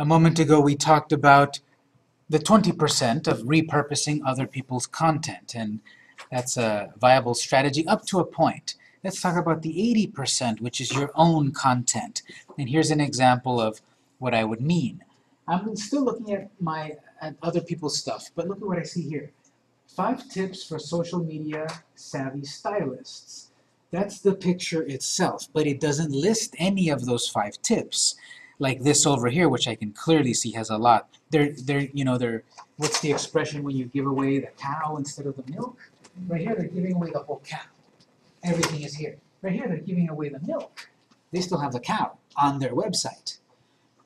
A moment ago, we talked about the 20% of repurposing other people's content, and that's a viable strategy up to a point. Let's talk about the 80%, which is your own content. And here's an example of what I would mean. I'm still looking at my at other people's stuff, but look at what I see here. Five tips for social media savvy stylists. That's the picture itself, but it doesn't list any of those five tips. Like this over here, which I can clearly see has a lot. They're, they're, you know, they're, what's the expression when you give away the cow instead of the milk? Right here, they're giving away the whole cow. Everything is here. Right here, they're giving away the milk. They still have the cow on their website.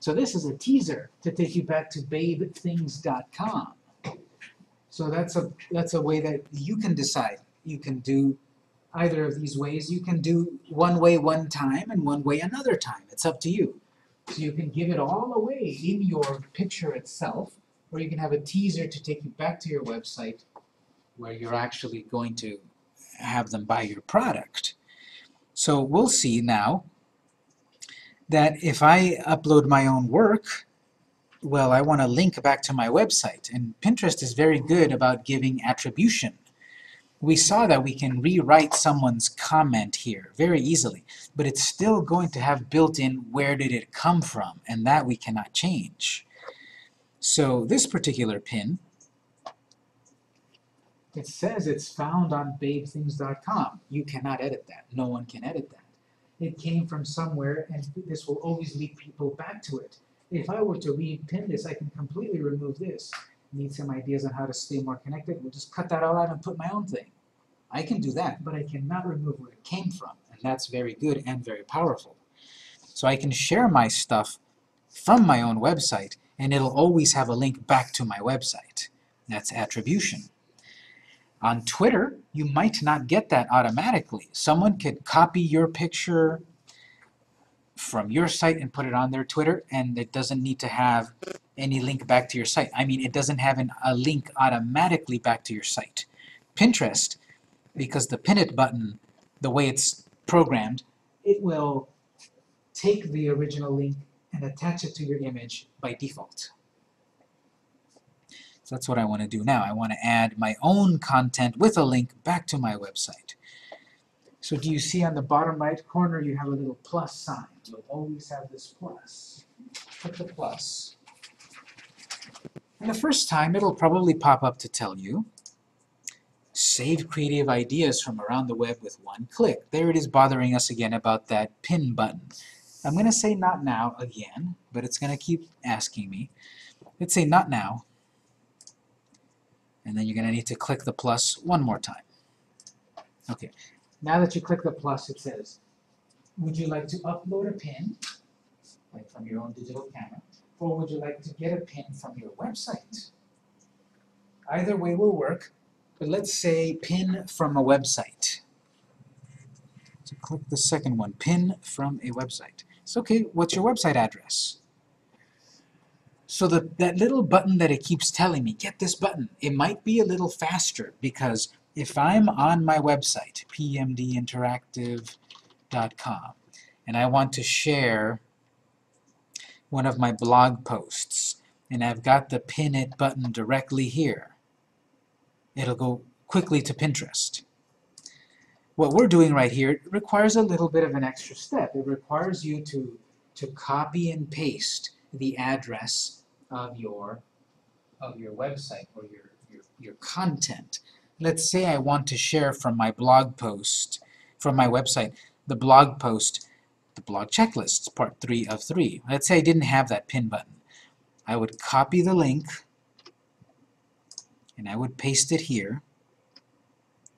So this is a teaser to take you back to babethings.com. So that's a that's a way that you can decide. You can do either of these ways. You can do one way one time and one way another time. It's up to you. So you can give it all away in your picture itself, or you can have a teaser to take you back to your website where you're actually going to have them buy your product. So we'll see now that if I upload my own work, well, I want to link back to my website. And Pinterest is very good about giving attribution. We saw that we can rewrite someone's comment here very easily, but it's still going to have built in where did it come from, and that we cannot change. So this particular pin, it says it's found on babethings.com. You cannot edit that. No one can edit that. It came from somewhere, and this will always lead people back to it. If I were to repin this, I can completely remove this. Need some ideas on how to stay more connected? We'll just cut that all out and put my own thing. I can do that, but I cannot remove where it came from, and that's very good and very powerful. So I can share my stuff from my own website, and it'll always have a link back to my website. That's attribution. On Twitter, you might not get that automatically. Someone could copy your picture from your site and put it on their Twitter, and it doesn't need to have any link back to your site. I mean, it doesn't have an, a link automatically back to your site. Pinterest, because the pin it button, the way it's programmed, it will take the original link and attach it to your image by default. So that's what I want to do now. I want to add my own content with a link back to my website. So do you see on the bottom right corner you have a little plus sign? You'll always have this plus. Click the plus. And the first time it'll probably pop up to tell you save creative ideas from around the web with one click. There it is bothering us again about that pin button. I'm going to say not now again, but it's going to keep asking me. Let's say not now, and then you're going to need to click the plus one more time. Okay, now that you click the plus, it says, would you like to upload a pin, like from your own digital camera, or would you like to get a pin from your website? Either way will work, but let's say pin from a website. So click the second one, pin from a website. It's okay, what's your website address? So the, that little button that it keeps telling me, get this button, it might be a little faster because if I'm on my website, pmdinteractive.com, and I want to share one of my blog posts, and I've got the pin it button directly here, it'll go quickly to Pinterest. What we're doing right here requires a little bit of an extra step. It requires you to, to copy and paste the address of your, of your website or your, your, your content let's say I want to share from my blog post, from my website, the blog post, the blog checklists, part 3 of 3. Let's say I didn't have that pin button. I would copy the link, and I would paste it here.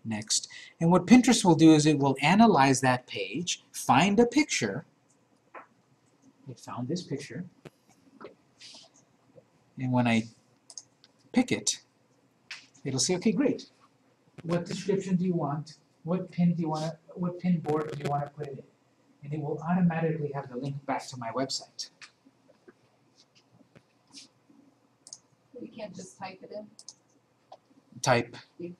Next. And what Pinterest will do is it will analyze that page, find a picture. It found this picture. And when I pick it, it'll say, okay, great what description do you want, what pin do you want, what pin board do you want to put it in, and it will automatically have the link back to my website. You can't just type it in, Type, you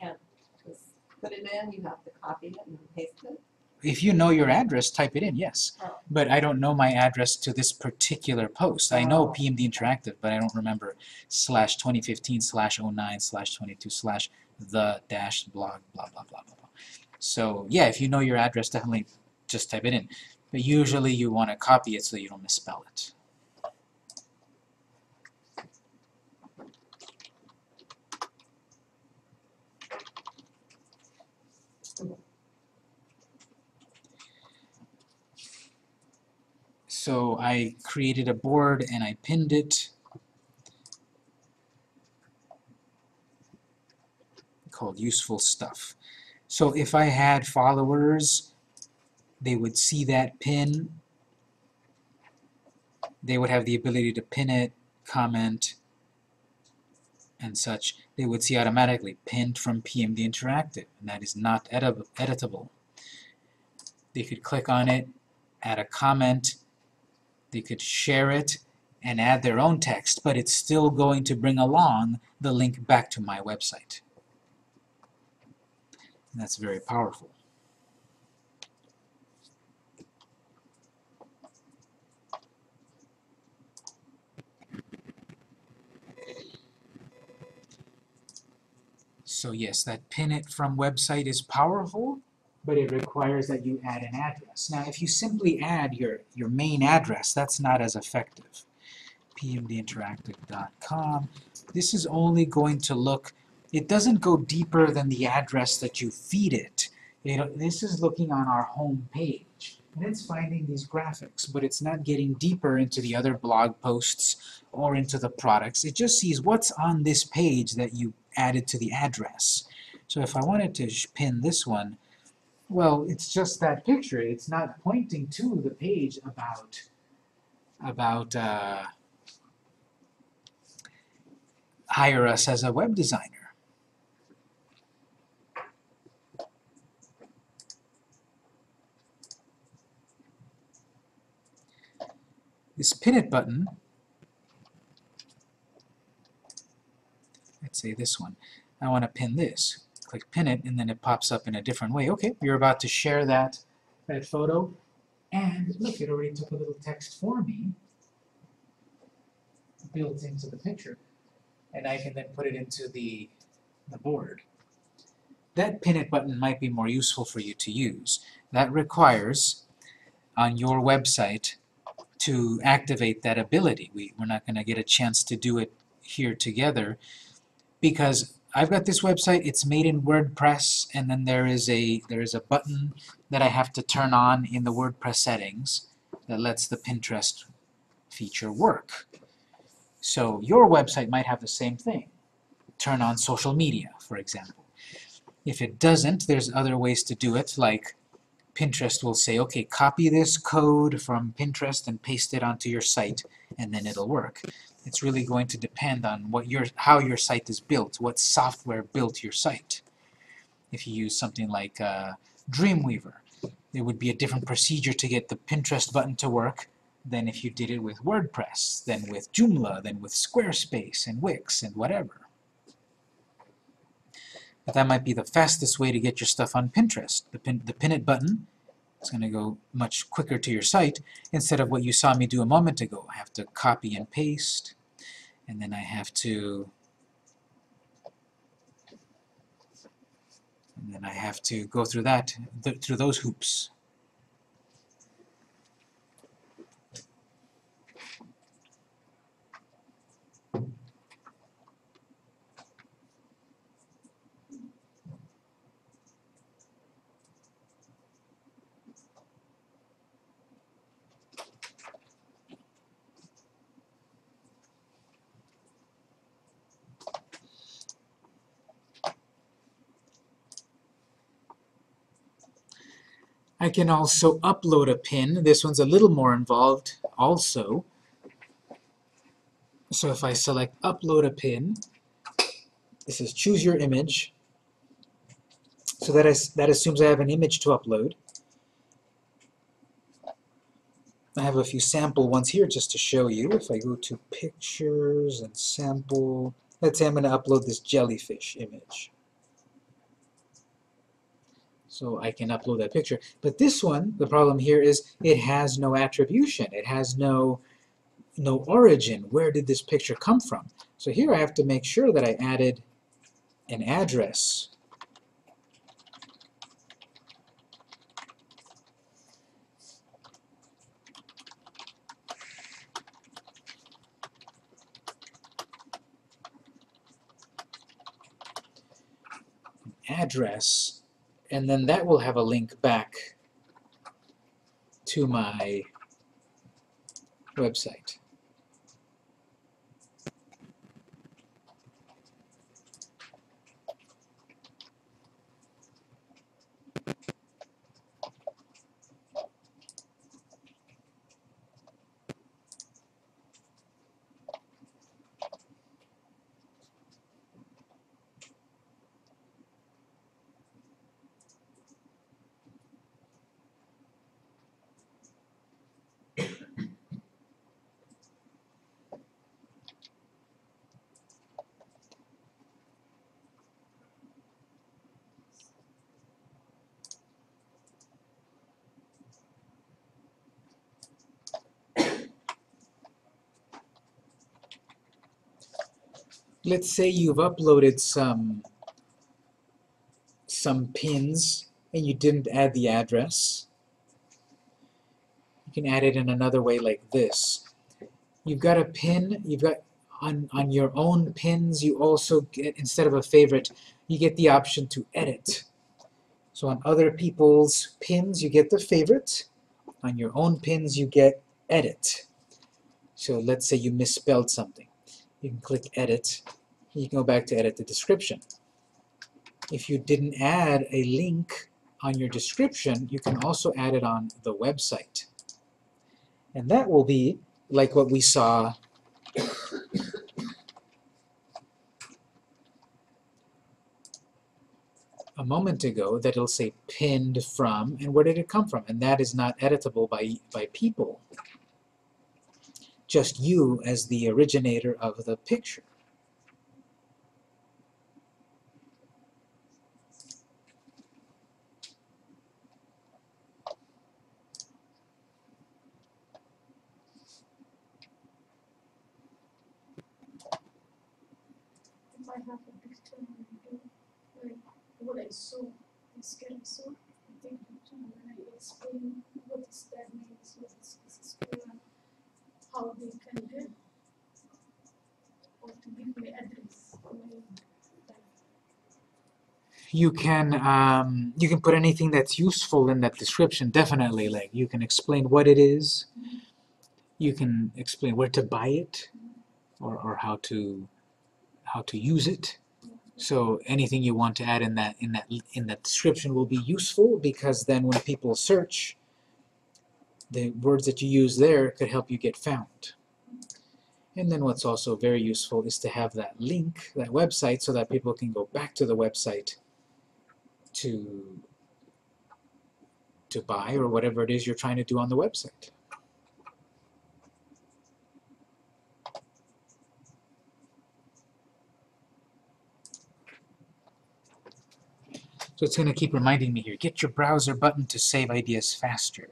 can't just put it in, you have to copy it and paste it. If you know your address, type it in, yes. Oh. But I don't know my address to this particular post. I know Oh. PMD Interactive, but I don't remember slash 2015 slash 09 slash 22 slash the dash blog blah blah blah blah blah. So yeah, if you know your address, definitely just type it in. But usually you want to copy it so you don't misspell it. So I created a board and I pinned it. Called useful stuff. So if I had followers, they would see that pin. They would have the ability to pin it, comment, and such. They would see automatically pinned from PMD Interactive, and that is not edit editable. They could click on it, add a comment, they could share it and add their own text, but it's still going to bring along the link back to my website. And that's very powerful. So yes, that pin it from website is powerful, but it requires that you add an address. Now, if you simply add your, your main address, that's not as effective. pmdinteractive.com. This is only going to look, it doesn't go deeper than the address that you feed it. It this is looking on our home page, and it's finding these graphics, but it's not getting deeper into the other blog posts or into the products. It just sees what's on this page that you added to the address. So if I wanted to pin this one, well, it's just that picture. It's not pointing to the page about about uh, hire us as a web designer. This pin it button, let's say this one, I want to pin this click pin it, and then it pops up in a different way. Okay, you're about to share that, that photo, and look, it already took a little text for me, built into the picture, and I can then put it into the, the board. That pin it button might be more useful for you to use. That requires, on your website, to activate that ability. We, we're not going to get a chance to do it here together, because I've got this website, it's made in WordPress, and then there is a there is a button that I have to turn on in the WordPress settings that lets the Pinterest feature work. So your website might have the same thing. Turn on social media, for example. If it doesn't, there's other ways to do it, like Pinterest will say, okay, copy this code from Pinterest and paste it onto your site, and then it'll work. It's really going to depend on what your how your site is built, what software built your site. If you use something like uh, Dreamweaver, it would be a different procedure to get the Pinterest button to work than if you did it with WordPress, than with Joomla, than with Squarespace and Wix and whatever. But that might be the fastest way to get your stuff on Pinterest. The pin, the pin it button is going to go much quicker to your site instead of what you saw me do a moment ago. I have to copy and paste, and then I have to and then I have to go through that, th through those hoops. I can also upload a pin. This one's a little more involved also. So if I select upload a pin, it says choose your image. So that is that assumes I have an image to upload. I have a few sample ones here just to show you. If I go to pictures and sample, let's say I'm going to upload this jellyfish image. So I can upload that picture. But this one, the problem here is it has no attribution. It has no no origin. Where did this picture come from? So here I have to make sure that I added an address. address and then that will have a link back to my website. Let's say you've uploaded some some pins and you didn't add the address. You can add it in another way like this. You've got a pin, you've got on, on your own pins you also get, instead of a favorite, you get the option to edit. So on other people's pins you get the favorite, on your own pins you get edit. So let's say you misspelled something. You can click edit, you can go back to edit the description. If you didn't add a link on your description, you can also add it on the website. And that will be like what we saw a moment ago that it'll say pinned from and where did it come from and that is not editable by by people just you as the originator of the picture like what I saw, I take and I explain what is that means, what is this how they can my you can um, you can put anything that's useful in that description definitely like you can explain what it is. You can explain where to buy it or, or how to how to use it so anything you want to add in that in that in that description will be useful because then when people search the words that you use there could help you get found and then what's also very useful is to have that link that website so that people can go back to the website to to buy or whatever it is you're trying to do on the website. So it's going to keep reminding me here, get your browser button to save ideas faster.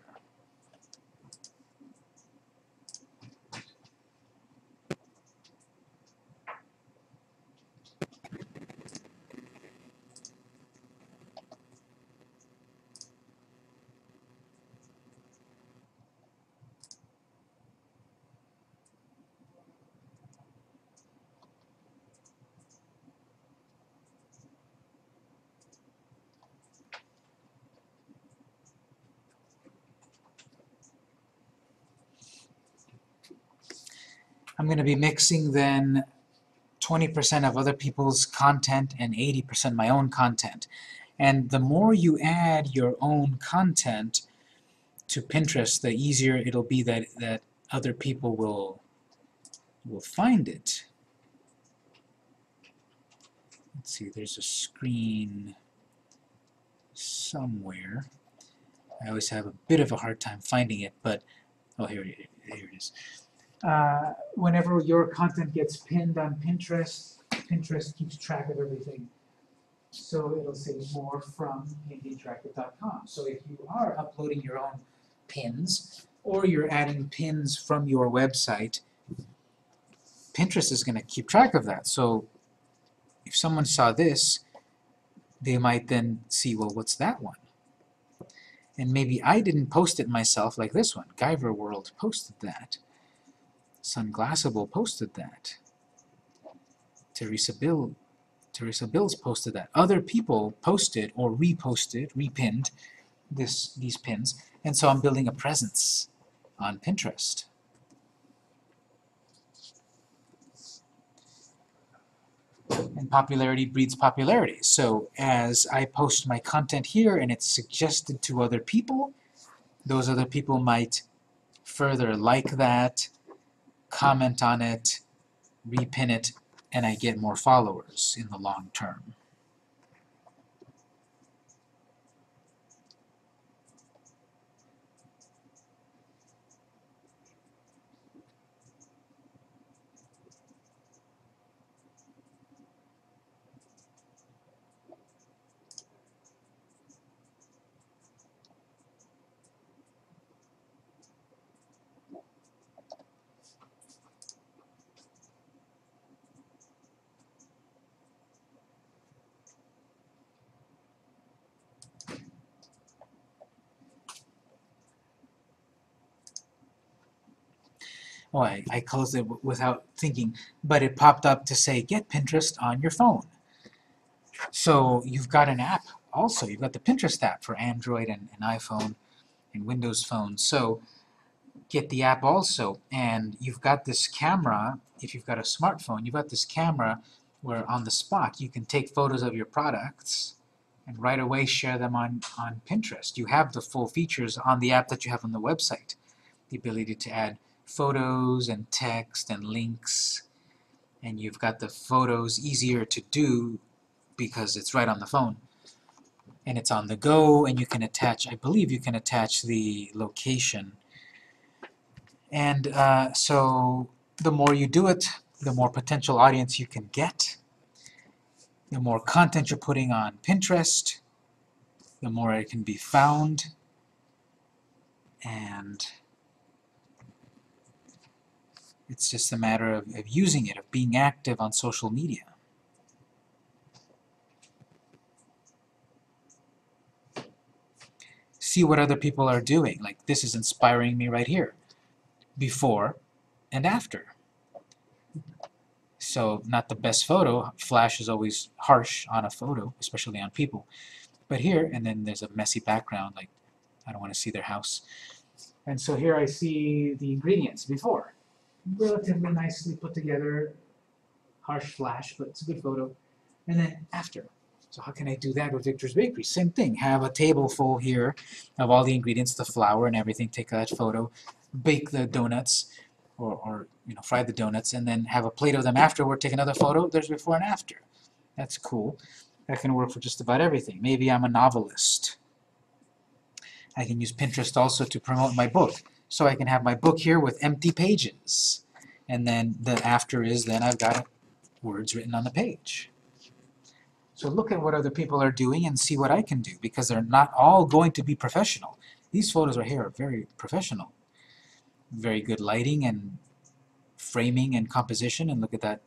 Be mixing then 20% of other people's content and 80% my own content. And the more you add your own content to Pinterest, the easier it'll be that, that other people will, will find it. Let's see, there's a screen somewhere. I always have a bit of a hard time finding it, but, oh, here here it is uh, whenever your content gets pinned on Pinterest, Pinterest keeps track of everything. So it'll say more from pmdinteractive.com. So if you are uploading your own pins or you're adding pins from your website, Pinterest is going to keep track of that. So if someone saw this, they might then see, well, what's that one? And maybe I didn't post it myself like this one. Guyver World posted that. Sunglassable posted that. Teresa Bill Teresa Bills posted that. Other people posted or reposted, repinned this these pins, and so I'm building a presence on Pinterest. And popularity breeds popularity. So as I post my content here and it's suggested to other people, those other people might further like that, comment on it, repin it, and I get more followers in the long term. Oh, I, I closed it without thinking, but it popped up to say, get Pinterest on your phone. So you've got an app also. You've got the Pinterest app for Android and, and iPhone and Windows phones. So get the app also. And you've got this camera, if you've got a smartphone, you've got this camera where on the spot you can take photos of your products and right away share them on, on Pinterest. You have the full features on the app that you have on the website. The ability to add photos and text and links and you've got the photos easier to do because it's right on the phone. And it's on the go and you can attach I believe you can attach the location. And uh, so the more you do it the more potential audience you can get. The more content you're putting on Pinterest the more it can be found. And it's just a matter of, of using it, of being active on social media. See what other people are doing. Like this is inspiring me right here. Before and after. So not the best photo. Flash is always harsh on a photo, especially on people. But here, and then there's a messy background, like I don't want to see their house. And so here I see the ingredients before relatively nicely put together, harsh flash, but it's a good photo. And then after. So how can I do that with Victor's Bakery? Same thing. Have a table full here of all the ingredients, the flour and everything. Take that photo, bake the donuts, or, or you know, fry the donuts, and then have a plate of them afterward. Take another photo. There's before and after. That's cool. That can work for just about everything. Maybe I'm a novelist. I can use Pinterest also to promote my book. So I can have my book here with empty pages. And then the after is then I've got words written on the page. So look at what other people are doing and see what I can do because they're not all going to be professional. These photos right here are very professional. Very good lighting and framing and composition and look at that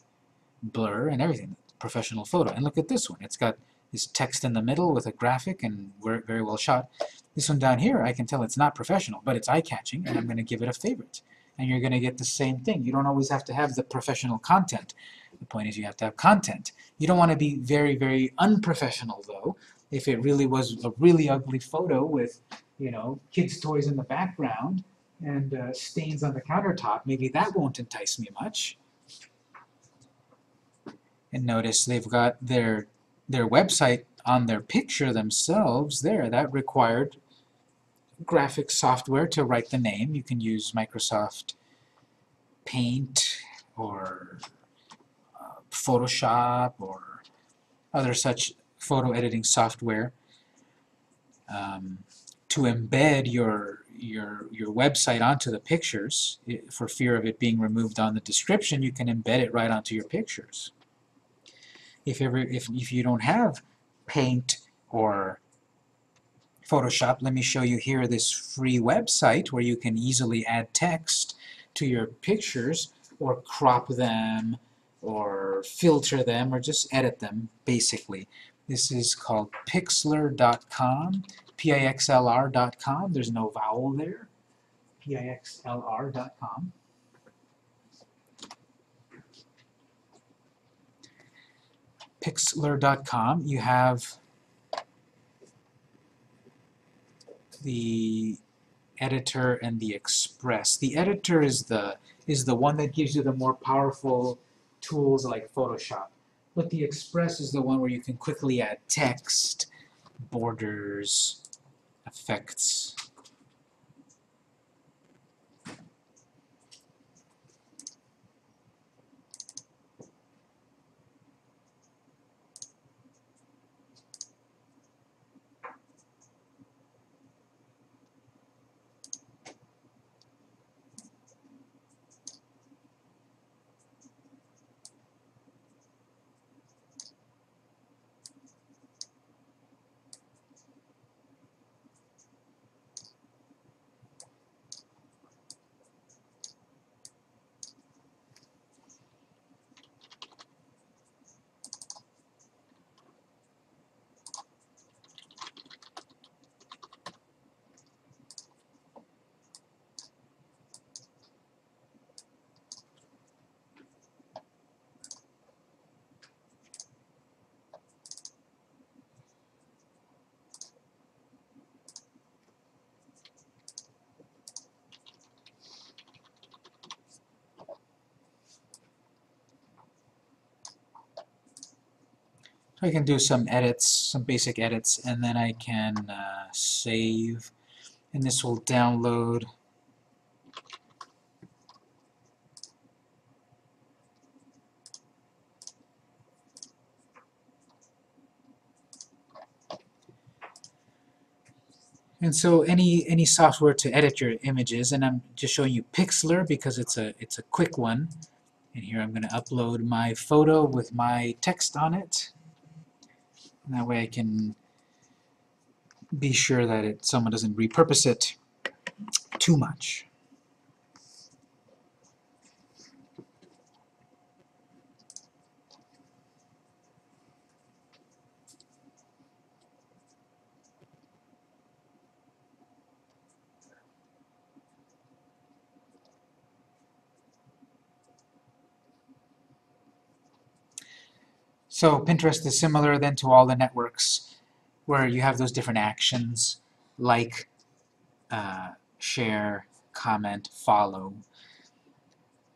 blur and everything. Professional photo. And look at this one. It's got this text in the middle with a graphic and very well shot. This one down here, I can tell it's not professional, but it's eye-catching, and I'm going to give it a favorite. And you're going to get the same thing. You don't always have to have the professional content. The point is you have to have content. You don't want to be very, very unprofessional, though. If it really was a really ugly photo with, you know, kids' toys in the background and uh, stains on the countertop, maybe that won't entice me much. And notice they've got their their website on their picture themselves there. That required graphic software to write the name. You can use Microsoft Paint or uh, Photoshop or other such photo editing software um, to embed your your your website onto the pictures for fear of it being removed on the description you can embed it right onto your pictures if if, if you don't have Paint or Photoshop, let me show you here this free website where you can easily add text to your pictures or crop them or filter them or just edit them basically. This is called pixlr.com, P-I-X-L-R.com. There's no vowel there. P-I-X-L-R.com. Pixlr.com, you have the editor and the express. The editor is the is the one that gives you the more powerful tools like Photoshop. But the express is the one where you can quickly add text, borders, effects. So I can do some edits, some basic edits, and then I can uh, save, and this will download. And so any any software to edit your images, and I'm just showing you Pixlr because it's a it's a quick one. And here I'm going to upload my photo with my text on it. And that way I can be sure that it, someone doesn't repurpose it too much. So Pinterest is similar then to all the networks where you have those different actions like uh, share, comment, follow.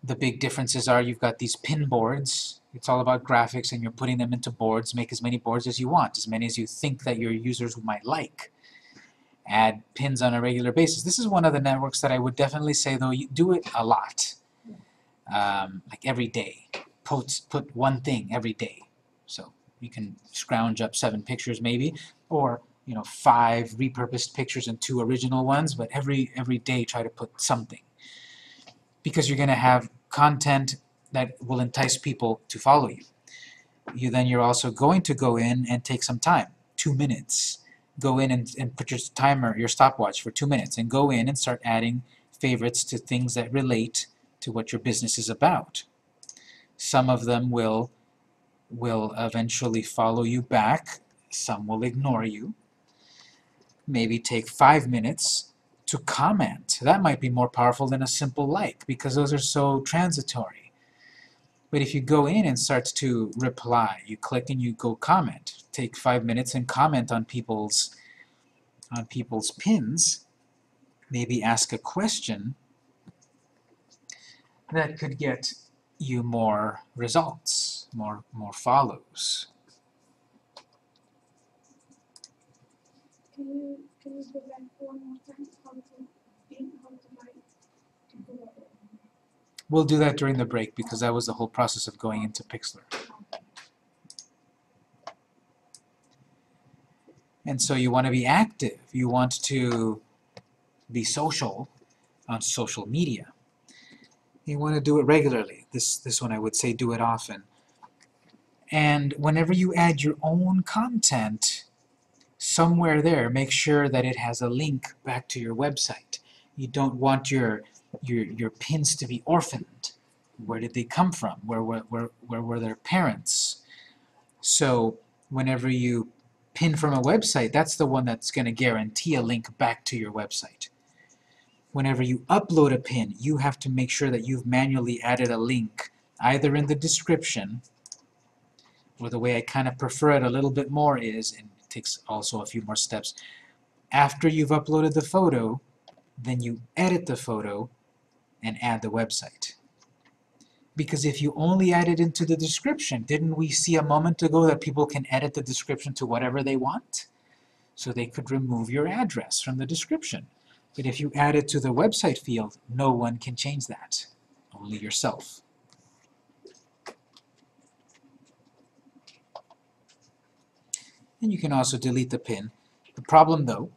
The big differences are you've got these pin boards. It's all about graphics and you're putting them into boards. Make as many boards as you want, as many as you think that your users might like. Add pins on a regular basis. This is one of the networks that I would definitely say though, you do it a lot. Um, like every day. Put, put one thing every day. So you can scrounge up seven pictures maybe, or you know five repurposed pictures and two original ones, but every every day try to put something. Because you're going to have content that will entice people to follow you. You then you're also going to go in and take some time, two minutes. Go in and, and put your timer, your stopwatch for two minutes, and go in and start adding favorites to things that relate to what your business is about. Some of them will will eventually follow you back. Some will ignore you. Maybe take five minutes to comment. That might be more powerful than a simple like because those are so transitory. But if you go in and start to reply, you click and you go comment. Take five minutes and comment on people's on people's pins. Maybe ask a question that could get you more results, more more follows. Can you, can you go back one more time, how to, how to write, to go over? We'll do that during the break because that was the whole process of going into Pixlr. And so you want to be active. You want to be social on social media. You want to do it regularly. This, this one I would say do it often. And whenever you add your own content, somewhere there, make sure that it has a link back to your website. You don't want your your your pins to be orphaned. Where did they come from? Where were where, where were their parents? So whenever you pin from a website, that's the one that's going to guarantee a link back to your website. Whenever you upload a pin, you have to make sure that you've manually added a link either in the description or the way I kind of prefer it a little bit more is, and it takes also a few more steps, after you've uploaded the photo, then you edit the photo and add the website. Because if you only add it into the description, didn't we see a moment ago that people can edit the description to whatever they want? So they could remove your address from the description. But if you add it to the website field, no one can change that, only yourself. And you can also delete the pin. The problem though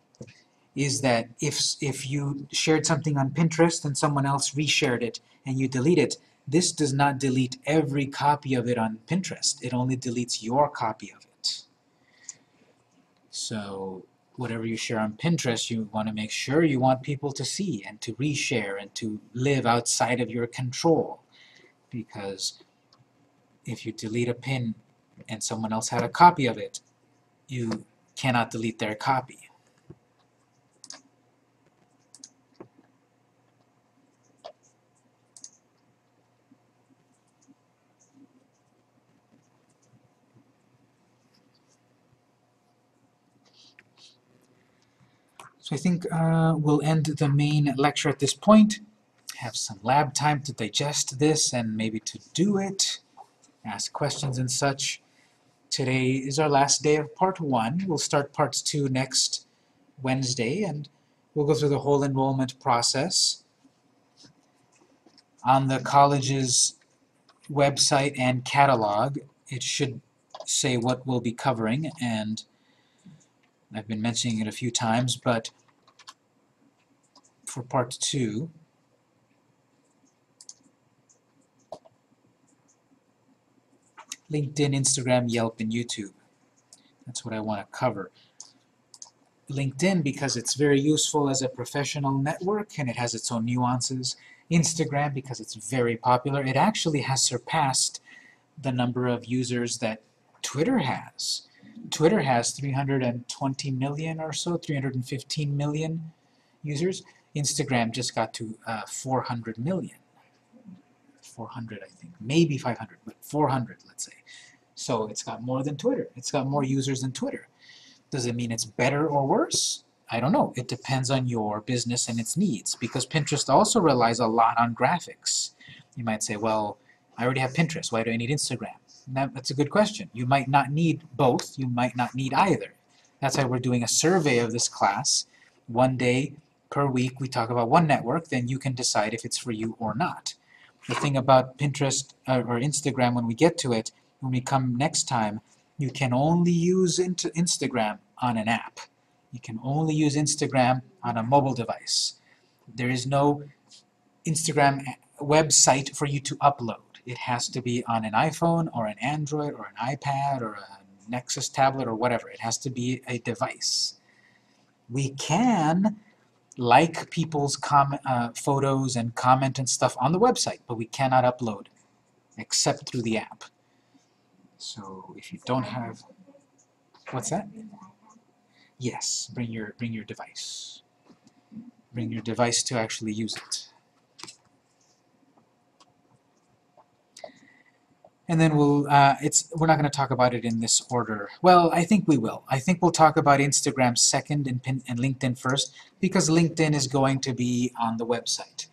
is that if, if you shared something on Pinterest and someone else reshared it and you delete it, this does not delete every copy of it on Pinterest. It only deletes your copy of it. So whatever you share on Pinterest, you want to make sure you want people to see and to reshare and to live outside of your control. Because if you delete a pin and someone else had a copy of it, you cannot delete their copy. So I think uh, we'll end the main lecture at this point. Have some lab time to digest this and maybe to do it, ask questions and such. Today is our last day of part one. We'll start part two next Wednesday and we'll go through the whole enrollment process. On the college's website and catalog, it should say what we'll be covering and I've been mentioning it a few times, but for part two, LinkedIn, Instagram, Yelp, and YouTube. That's what I want to cover. LinkedIn because it's very useful as a professional network and it has its own nuances. Instagram because it's very popular. It actually has surpassed the number of users that Twitter has. Twitter has 320 million or so, 315 million users. Instagram just got to uh, 400 million. 400, I think. Maybe 500, but 400, let's say. So it's got more than Twitter. It's got more users than Twitter. Does it mean it's better or worse? I don't know. It depends on your business and its needs because Pinterest also relies a lot on graphics. You might say, well, I already have Pinterest. Why do I need Instagram? That, that's a good question. You might not need both. You might not need either. That's why we're doing a survey of this class. One day per week we talk about one network, then you can decide if it's for you or not. The thing about Pinterest uh, or Instagram when we get to it, when we come next time, you can only use Instagram on an app. You can only use Instagram on a mobile device. There is no Instagram website for you to upload. It has to be on an iPhone or an Android or an iPad or a Nexus tablet or whatever. It has to be a device. We can like people's uh, photos and comment and stuff on the website, but we cannot upload except through the app. So if you don't have, what's that? Yes, bring your bring your device. Bring your device to actually use it. And then we'll, uh, it's, we're not going to talk about it in this order. Well, I think we will. I think we'll talk about Instagram second and, pin, and LinkedIn first because LinkedIn is going to be on the website,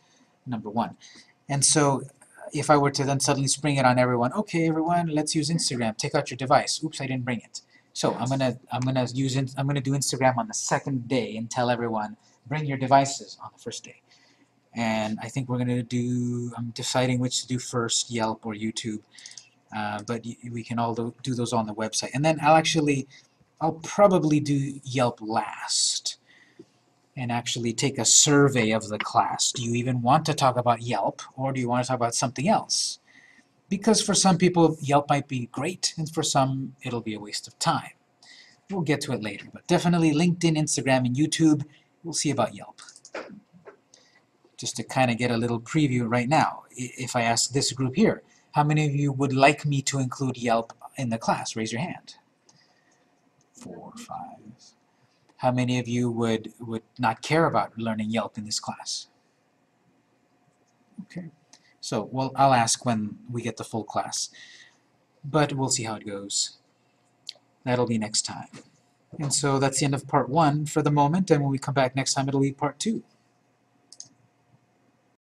number one. And so if I were to then suddenly spring it on everyone, okay, everyone, let's use Instagram. Take out your device. Oops, I didn't bring it. So I'm gonna I'm gonna use in, I'm gonna do Instagram on the second day and tell everyone bring your devices on the first day. And I think we're gonna do I'm deciding which to do first, Yelp or YouTube. Uh, but we can all do, do those on the website. And then I'll actually, I'll probably do Yelp last and actually take a survey of the class. Do you even want to talk about Yelp or do you want to talk about something else? Because for some people, Yelp might be great, and for some, it'll be a waste of time. We'll get to it later, but definitely LinkedIn, Instagram, and YouTube, we'll see about Yelp. Just to kind of get a little preview right now, if I ask this group here, how many of you would like me to include Yelp in the class? Raise your hand. Four, five. How many of you would, would not care about learning Yelp in this class? Okay, so, well, I'll ask when we get the full class, but we'll see how it goes. That'll be next time. And so that's the end of part one for the moment, and when we come back next time, it'll be part two.